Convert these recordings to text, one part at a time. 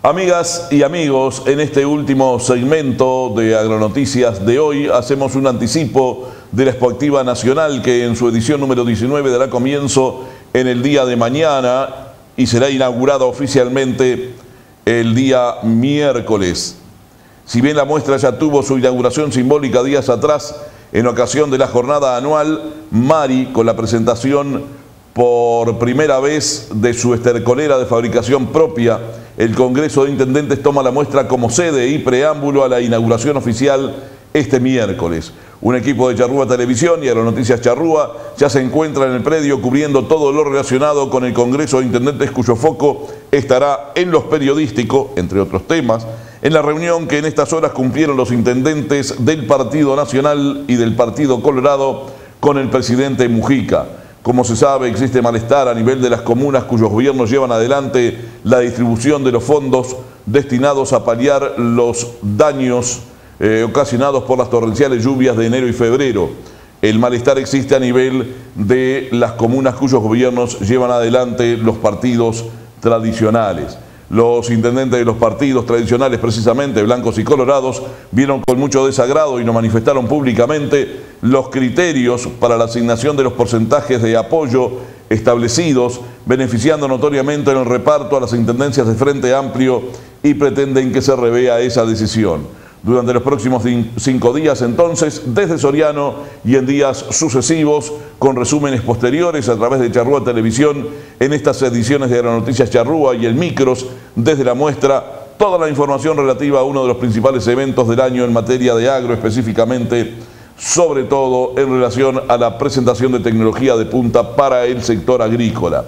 Amigas y amigos, en este último segmento de Agronoticias de hoy hacemos un anticipo de la Expoactiva Nacional que en su edición número 19 dará comienzo en el día de mañana y será inaugurada oficialmente el día miércoles. Si bien la muestra ya tuvo su inauguración simbólica días atrás, en ocasión de la jornada anual, Mari, con la presentación por primera vez de su estercolera de fabricación propia, el Congreso de Intendentes toma la muestra como sede y preámbulo a la inauguración oficial este miércoles. Un equipo de Charrúa Televisión y Aeronoticias Charrúa ya se encuentra en el predio cubriendo todo lo relacionado con el Congreso de Intendentes cuyo foco estará en los periodísticos, entre otros temas, en la reunión que en estas horas cumplieron los intendentes del Partido Nacional y del Partido Colorado con el presidente Mujica. Como se sabe, existe malestar a nivel de las comunas cuyos gobiernos llevan adelante la distribución de los fondos destinados a paliar los daños eh, ocasionados por las torrenciales lluvias de enero y febrero. El malestar existe a nivel de las comunas cuyos gobiernos llevan adelante los partidos tradicionales. Los intendentes de los partidos tradicionales, precisamente blancos y colorados, vieron con mucho desagrado y nos manifestaron públicamente los criterios para la asignación de los porcentajes de apoyo establecidos, beneficiando notoriamente en el reparto a las intendencias de Frente Amplio y pretenden que se revea esa decisión durante los próximos cinco días entonces desde Soriano y en días sucesivos con resúmenes posteriores a través de Charrúa Televisión en estas ediciones de Aeronoticias Charrúa y el Micros desde la muestra toda la información relativa a uno de los principales eventos del año en materia de agro específicamente sobre todo en relación a la presentación de tecnología de punta para el sector agrícola.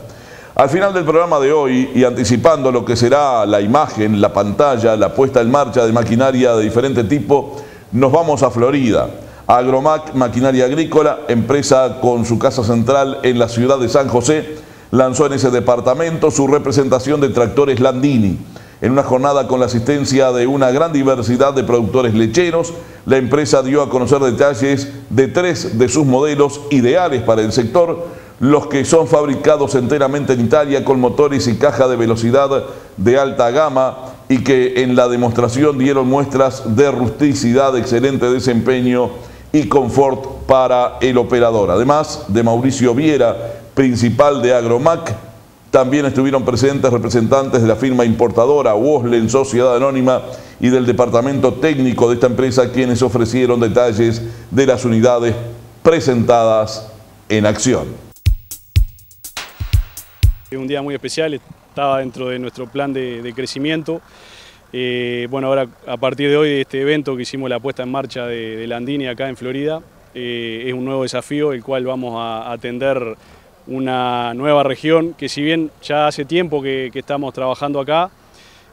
Al final del programa de hoy y anticipando lo que será la imagen, la pantalla, la puesta en marcha de maquinaria de diferente tipo, nos vamos a Florida. Agromac Maquinaria Agrícola, empresa con su casa central en la ciudad de San José, lanzó en ese departamento su representación de tractores Landini. En una jornada con la asistencia de una gran diversidad de productores lecheros, la empresa dio a conocer detalles de tres de sus modelos ideales para el sector, los que son fabricados enteramente en Italia con motores y caja de velocidad de alta gama y que en la demostración dieron muestras de rusticidad, excelente desempeño y confort para el operador. Además de Mauricio Viera, principal de Agromac, también estuvieron presentes representantes de la firma importadora Woslen Sociedad Anónima y del departamento técnico de esta empresa quienes ofrecieron detalles de las unidades presentadas en acción. Es un día muy especial, estaba dentro de nuestro plan de, crecimiento. Eh, bueno, ahora a partir de hoy, de este evento que hicimos la puesta en marcha de, Landini acá en Florida, eh, es un nuevo desafío el cual vamos a atender una nueva región que si bien ya hace tiempo que, estamos trabajando acá,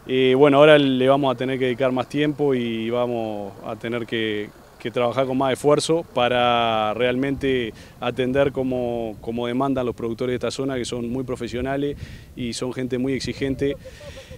eh, bueno, ahora le vamos a tener que dedicar más tiempo y vamos a tener que, que trabajar con más esfuerzo para realmente atender como, como, demandan los productores de esta zona, que son muy profesionales y son gente muy exigente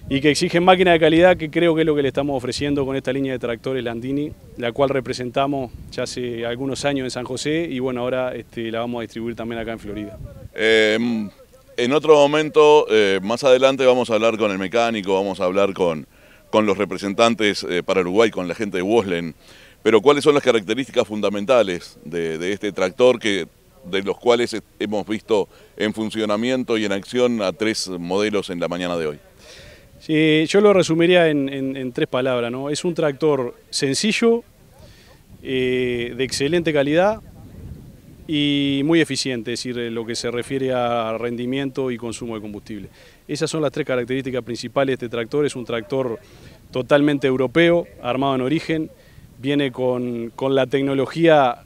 y que exigen máquinas de calidad, que creo que es lo que le estamos ofreciendo con esta línea de tractores Landini, la cual representamos ya hace algunos años en San José y bueno, ahora este, la vamos a distribuir también acá en Florida. Em, en otro momento, eh, más adelante vamos a hablar con el mecánico, vamos a hablar con, con los representantes eh, para Uruguay, con la gente de Woslen. Pero ¿cuáles son las características fundamentales de, este tractor que de los cuales hemos visto en funcionamiento y en acción a tres modelos en la mañana de hoy? Yo lo resumiría en, tres palabras. ¿no? Es un tractor sencillo, eh, de excelente calidad y muy eficiente, es decir, lo que se refiere a rendimiento y consumo de combustible. Esas son las tres características principales de este tractor. Es un tractor totalmente europeo, armado en origen, viene con, la tecnología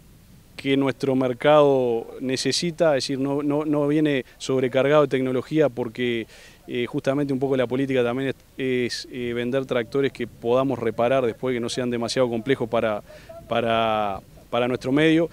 que nuestro mercado necesita, es decir, no, no, viene sobrecargado de tecnología porque eh, justamente un poco la política también es, eh, vender tractores que podamos reparar después, que no sean demasiado complejos para, para, para nuestro medio.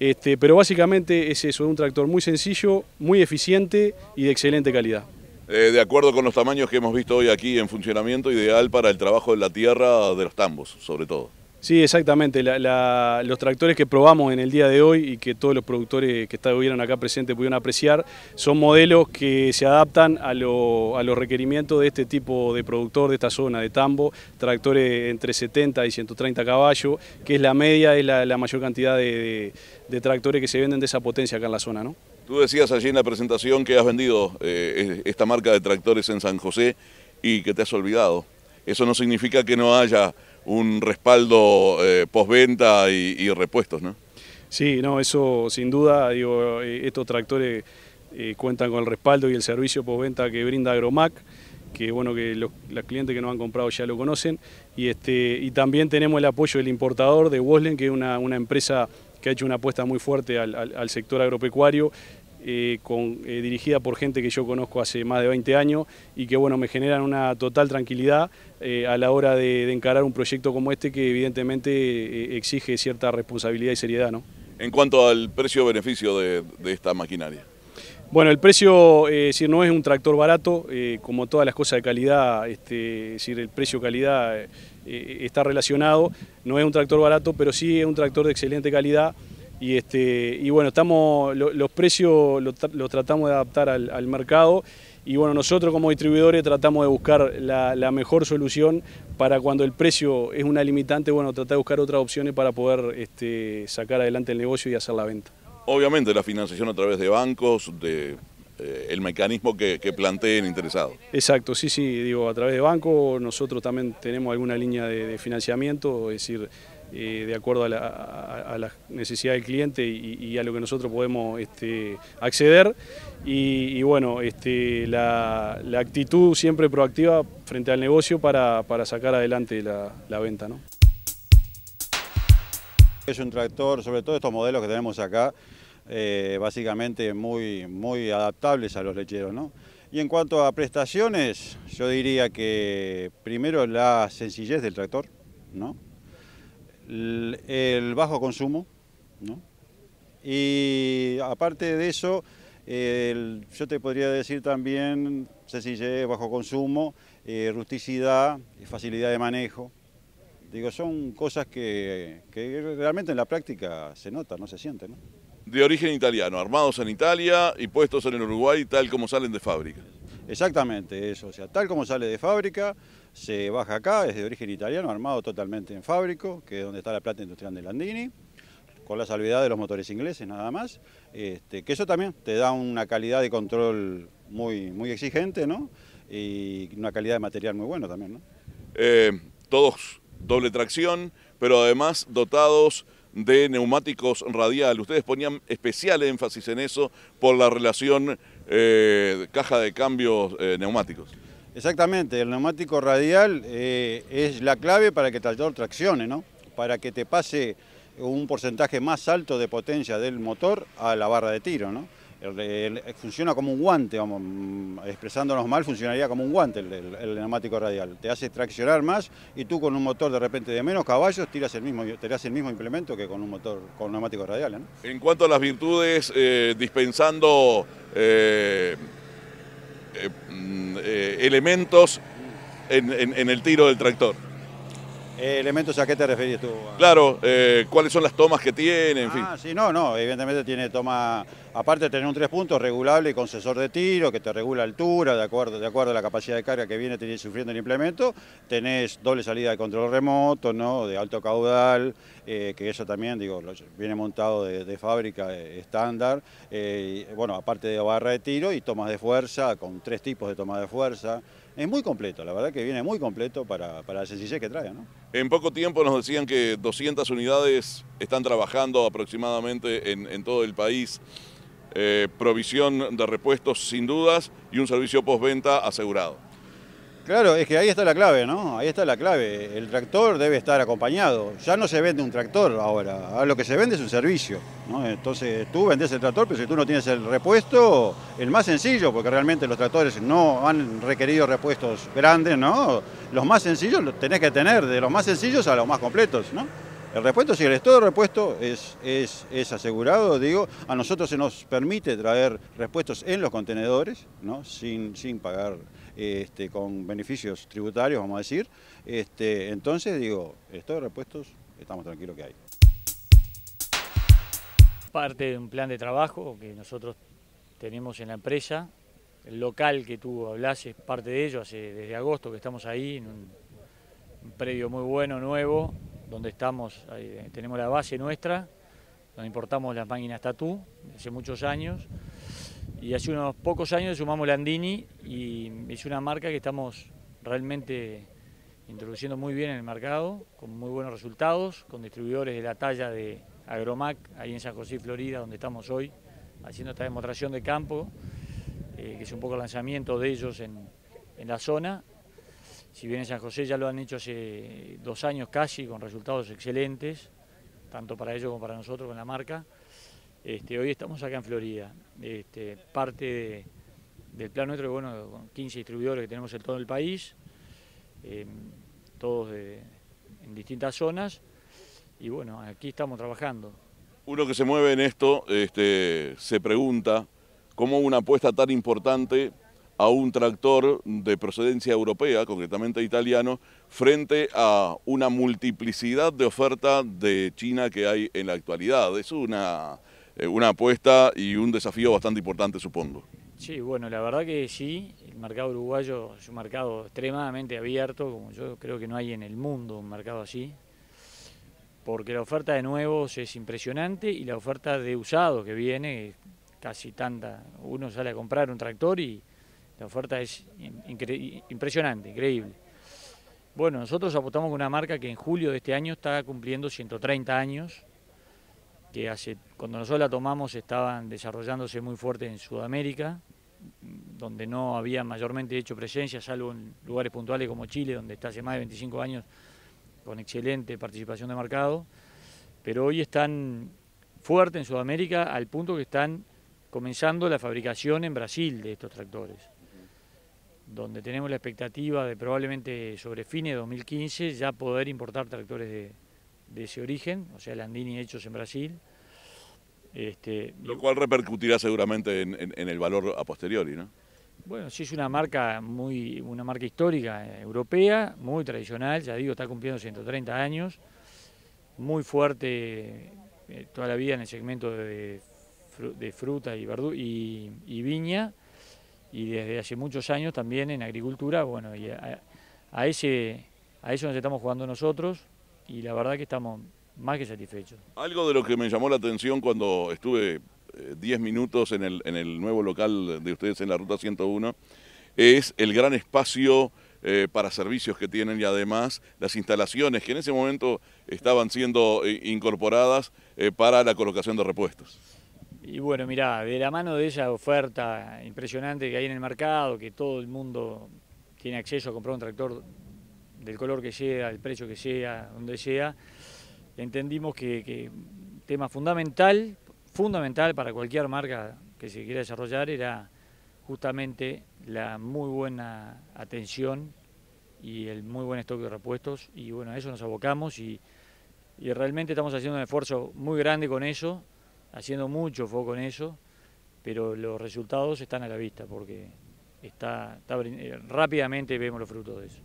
Este, pero básicamente es eso, es un tractor muy sencillo, muy eficiente y de excelente calidad. Eh, de acuerdo con los tamaños que hemos visto hoy aquí en funcionamiento, ideal para el trabajo de la tierra de los tambos, sobre todo. Sí, exactamente. los tractores que probamos en el día de hoy y que todos los productores que estuvieron acá presentes pudieron apreciar son modelos que se adaptan a, los requerimientos de este tipo de productor de esta zona de Tambo, tractores entre 70 y 130 caballos, que es la media, es la, mayor cantidad de, tractores que se venden de esa potencia acá en la zona. ¿no? Tú decías allí en la presentación que has vendido eh, esta marca de tractores en San José y que te has olvidado. Eso no significa que no haya un respaldo eh, postventa y, repuestos, ¿no? Sí, no, eso sin duda, digo, eh, estos tractores eh, cuentan con el respaldo y el servicio postventa que brinda Agromac, que bueno que los, clientes que nos han comprado ya lo conocen, y, este, y también tenemos el apoyo del importador de Woslen, que es una, empresa que ha hecho una apuesta muy fuerte al sector agropecuario eh, con, eh, dirigida por gente que yo conozco hace más de 20 años y que bueno, me generan una total tranquilidad eh, a la hora de, encarar un proyecto como este que evidentemente exige cierta responsabilidad y seriedad. ¿no? En cuanto al precio-beneficio de, esta maquinaria. Bueno, el precio si no es un tractor barato, como todas las cosas de calidad, este, decir, el precio-calidad está relacionado, no es un tractor barato, pero sí es un tractor de excelente calidad, y, este, y bueno, estamos, los precios los, tratamos de adaptar al, mercado y bueno, nosotros como distribuidores tratamos de buscar la, mejor solución para cuando el precio es una limitante, bueno, tratar de buscar otras opciones para poder este, sacar adelante el negocio y hacer la venta. Obviamente la financiación a través de bancos, de eh, el mecanismo que, que, planteen interesados. Exacto, sí, sí, digo, a través de bancos nosotros también tenemos alguna línea de, de financiamiento, es decir, eh, de acuerdo a la, necesidad del cliente y, a lo que nosotros podemos este, acceder. Y, bueno, este, la, actitud siempre proactiva frente al negocio para, sacar adelante la, venta. ¿no? Es un tractor, sobre todo estos modelos que tenemos acá, eh, básicamente muy, muy adaptables a los lecheros. ¿no? Y en cuanto a prestaciones, yo diría que primero la sencillez del tractor, ¿no? El bajo consumo, ¿no? y aparte de eso, yo te podría decir también sencillez, bajo consumo, eh, rusticidad y facilidad de manejo. Digo, son cosas que, realmente en la práctica se nota, no se siente. ¿no? De origen italiano, armados en Italia y puestos en el Uruguay tal como salen de fábrica. Exactamente eso, o sea, tal como sale de fábrica, se baja acá, es de origen italiano, armado totalmente en fábrico, que es donde está la planta industrial de Landini, con la salvedad de los motores ingleses nada más, este, que eso también te da una calidad de control muy, muy exigente, ¿no? Y una calidad de material muy bueno también. Eh, todos doble tracción, pero además dotados de neumáticos radial. Ustedes ponían especial énfasis en eso por la relación eh, caja de cambios eh, neumáticos. Exactamente, el neumático radial eh, es la clave para que el tractor traccione, ¿no? Para que te pase un porcentaje más alto de potencia del motor a la barra de tiro, ¿no? funciona como un guante, vamos, mm, expresándonos mal, funcionaría como un guante el, neumático radial. Te hace traccionar más y tú con un motor de repente de menos caballos tiras el mismo, el mismo implemento que con un motor con neumático radial. En cuanto a las virtudes, eh, dispensando eh, eh, mm, elementos en el tiro del tractor. Eh, ¿Elementos a qué te referís tú? Claro, eh, ¿cuáles son las tomas que tiene? En ah, sí, no, no, evidentemente tiene toma, aparte de tener un tres puntos regulable y con sensor de tiro que te regula altura de acuerdo, de acuerdo a la capacidad de carga que viene sufriendo el implemento, tenés doble salida de control remoto, ¿no? de alto caudal, eh, que eso también, digo, viene montado de, fábrica estándar, bueno, aparte de barra de tiro y tomas de fuerza, con tres tipos de tomas de fuerza, es muy completo, la verdad que viene muy completo para, para la sencillez que trae. ¿no? En poco tiempo nos decían que 200 unidades están trabajando aproximadamente en, todo el país. Eh, provisión de repuestos sin dudas y un servicio postventa asegurado. Claro, es que ahí está la clave, ¿no? Ahí está la clave. El tractor debe estar acompañado. Ya no se vende un tractor ahora, lo que se vende es un servicio. Entonces tú vendes el tractor, pero si tú no tienes el repuesto, el más sencillo, porque realmente los tractores no han requerido repuestos grandes, ¿no? Los más sencillos los tenés que tener, de los más sencillos a los más completos, ¿no? El repuesto, si el estado de repuesto es, es, es, asegurado, digo, a nosotros se nos permite traer repuestos en los contenedores, ¿no? sin, sin pagar este, con beneficios tributarios, vamos a decir. Este, entonces, digo, el estado de repuestos estamos tranquilos que hay. Parte de un plan de trabajo que nosotros tenemos en la empresa, el local que tú hablas es parte de ello, hace desde agosto que estamos ahí, en un, predio muy bueno, nuevo, donde estamos, tenemos la base nuestra, donde importamos las máquinas Tatú, hace muchos años, y hace unos pocos años sumamos Landini y es una marca que estamos realmente introduciendo muy bien en el mercado, con muy buenos resultados, con distribuidores de la talla de Agromac, ahí en San José, Florida, donde estamos hoy, haciendo esta demostración de campo, eh, que es un poco el lanzamiento de ellos en, la zona. Si bien en San José ya lo han hecho hace dos años casi, con resultados excelentes, tanto para ellos como para nosotros con la marca. Este, hoy estamos acá en Florida. Este, parte del plan nuestro, bueno, con 15 distribuidores que tenemos en todo el país, em, todos en distintas zonas, y bueno, aquí estamos trabajando. Uno que se mueve en esto este, se pregunta cómo una apuesta tan importante a un tractor de procedencia europea, concretamente italiano, frente a una multiplicidad de ofertas de China que hay en la actualidad. Es una, eh, una apuesta y un desafío bastante importante, supongo. Sí, bueno, la verdad que sí, el mercado uruguayo es un mercado extremadamente abierto, como yo creo que no hay en el mundo un mercado así, porque la oferta de nuevos es impresionante y la oferta de usado que viene casi tanta. Uno sale a comprar un tractor y la oferta es impresionante, increíble. Bueno, nosotros apostamos con una marca que en julio de este año está cumpliendo 130 años, que hace, cuando nosotros la tomamos estaban desarrollándose muy fuerte en Sudamérica, donde no había mayormente hecho presencia, salvo en lugares puntuales como Chile, donde está hace más de 25 años con excelente participación de mercado, pero hoy están fuertes en Sudamérica al punto que están comenzando la fabricación en Brasil de estos tractores, donde tenemos la expectativa de probablemente sobre fines de 2015 ya poder importar tractores de, ese origen, o sea, Landini hechos en Brasil. Este, Lo cual repercutirá seguramente en, el valor a posteriori, ¿no? Bueno, sí es una marca muy, una marca histórica eh, europea, muy tradicional, ya digo, está cumpliendo 130 años, muy fuerte eh, toda la vida en el segmento de de fruta y, y, viña y desde hace muchos años también en agricultura, bueno, y a, ese, a eso nos estamos jugando nosotros y la verdad que estamos más que satisfechos. Algo de lo que me llamó la atención cuando estuve 10 eh, minutos en el, en el nuevo local de ustedes en la Ruta 101 es el gran espacio eh, para servicios que tienen y además las instalaciones que en ese momento estaban siendo eh, incorporadas para la colocación de repuestos. Y bueno, mira, de la mano de esa oferta impresionante que hay en el mercado, que todo el mundo tiene acceso a comprar un tractor del color que sea, el precio que sea, donde sea, entendimos que, que tema fundamental, fundamental para cualquier marca que se quiera desarrollar era justamente la muy buena atención y el muy buen stock de repuestos. Y bueno, a eso nos abocamos y realmente estamos haciendo un esfuerzo muy grande con eso haciendo mucho foco en eso, pero los resultados están a la vista porque está, está rápidamente vemos los frutos de eso.